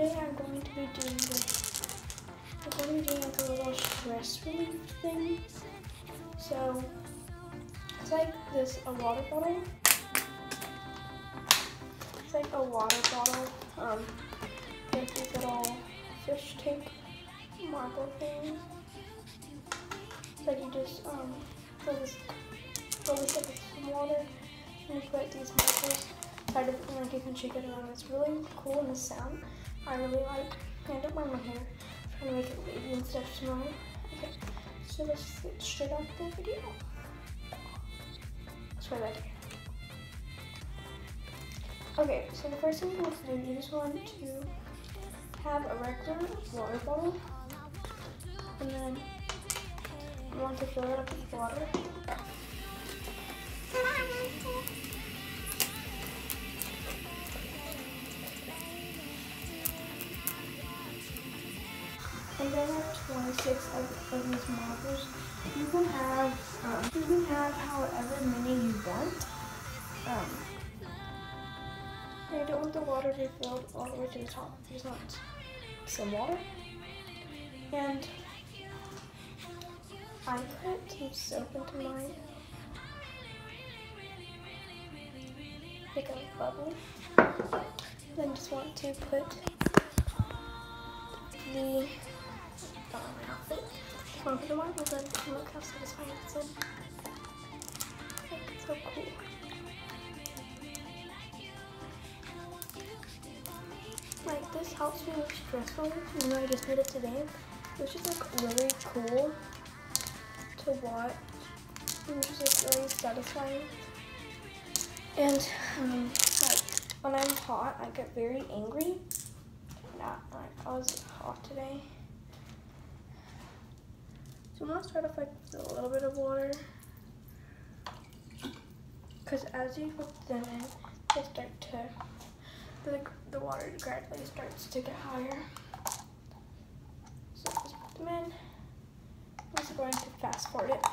today I'm going to be doing this. I'm going to be doing like a little stress relief thing. So it's like this a water bottle. It's like a water bottle. Um, like these little fish tank marble things. So you just um fill this fill this up with some water and you put these marbles it and like you can shake it around. It's really cool in the sound. I really like I don't mind my hair. I'm trying to make it wavy and stuff tomorrow. Okay. So let's get straight on the video. Let's try that again. Okay, so the first thing you want to do, you just want to have a regular water bottle. And then you want to fill it up with water. 26 of, of these marbles. You can have um, you can have however many you want. Um, I don't want the water to be filled all the way to the top. Just want some water. And I put some soap into mine. Make a bubble. Then just want to put the One for the marbles and look how satisfying it's in. Like, it's so cool. Like this helps me with stress relief. You know, I just did it today. It was just like really cool to watch. It just like really satisfying. And um, like when I'm hot, I get very angry. Not like I was hot today. So I'm gonna start off like with a little bit of water. Cause as you put them in, they start to, the, the water gradually starts to get higher. So just put them in. I'm just going to fast forward it.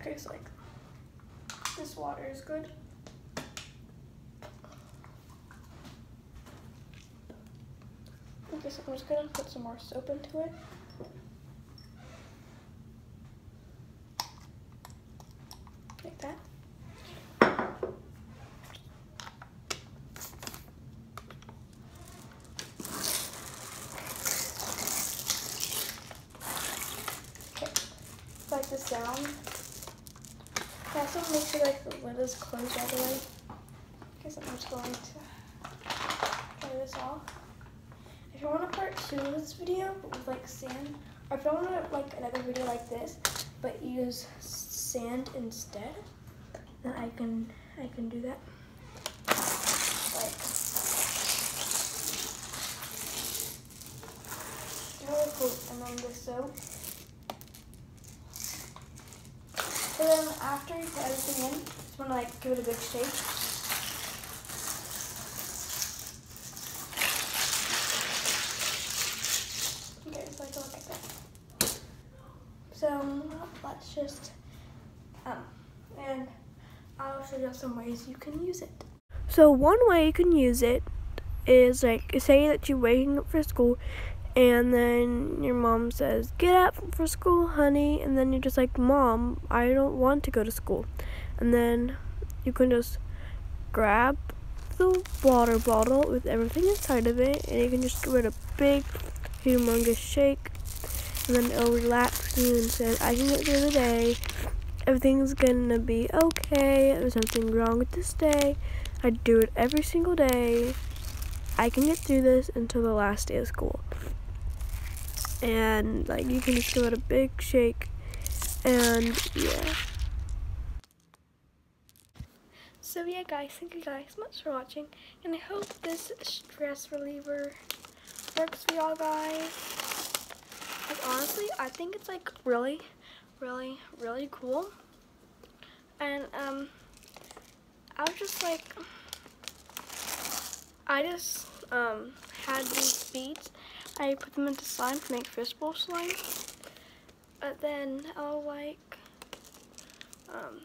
Okay, so like this water is good. Okay, so I'm just gonna put some more soap into it. Like that. Okay, like this down. I also make sure like the lid is closed all the way. Okay, so I'm just going to try this off. If you want a part two of this video, but with like sand, or if you want like another video like this, but use sand instead, then I can I can do that. Like really cool. And then the soap. So then after you put everything in, just want to like give it a big shake. Okay, so I go like that. So let's just, um, and I'll show you some ways you can use it. So one way you can use it is like say that you're waiting up for school and then your mom says, Get up for school, honey and then you're just like, Mom, I don't want to go to school and then you can just grab the water bottle with everything inside of it and you can just give it a big humongous shake and then it'll relax you and say, I can get through the day. Everything's gonna be okay. There's nothing wrong with this day. I do it every single day. I can get through this until the last day of school. And like you can just give it a big shake and yeah. So yeah guys, thank you guys so much for watching and I hope this stress reliever works for y'all guys. Like honestly, I think it's like really, really, really cool. And um I was just like I just um had these beads. I put them into slime to make fishbowl slime. But then I'll like, um,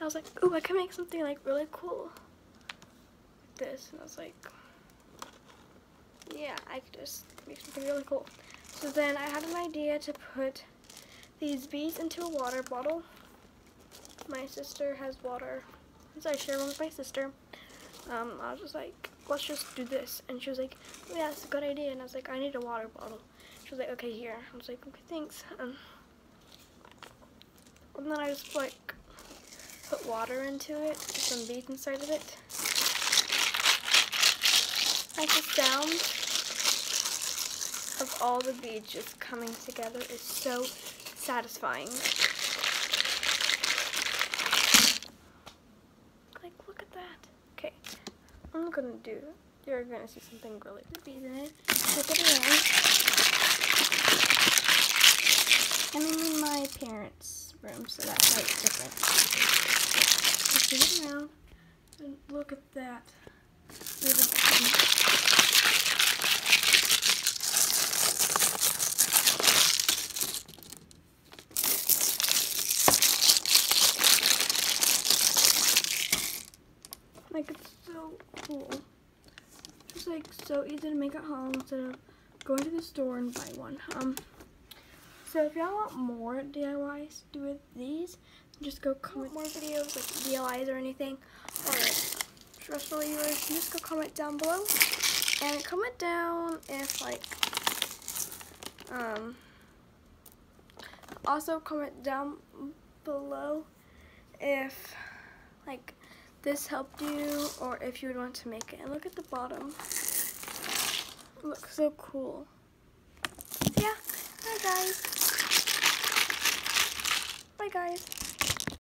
I was like, ooh, I can make something like really cool. This. And I was like, yeah, I could just make something really cool. So then I had an idea to put these beads into a water bottle. My sister has water, so I share one with my sister. Um, I was just like, let's just do this. And she was like, oh, yeah, that's a good idea. And I was like, I need a water bottle. She was like, okay, here. I was like, okay, thanks. Um, and then I just like put water into it, some beads inside of it. I just sound of all the beads just coming together is so satisfying. Like, look at that. Okay, I'm gonna do, you're gonna see something really beads in it. Flip it around. I'm in my parents' room, so that light's different spin it around and look at that. Like it's so cool. Just like so easy to make at home instead of going to the store and buy one. Um so if y'all want more DIYs do with these, just go comment more videos like DIYs or anything or stress relievers, just go comment down below. And comment down if like um also comment down below if like this helped you or if you would want to make it. And look at the bottom. It looks so cool. Yeah, bye guys. Bye guys.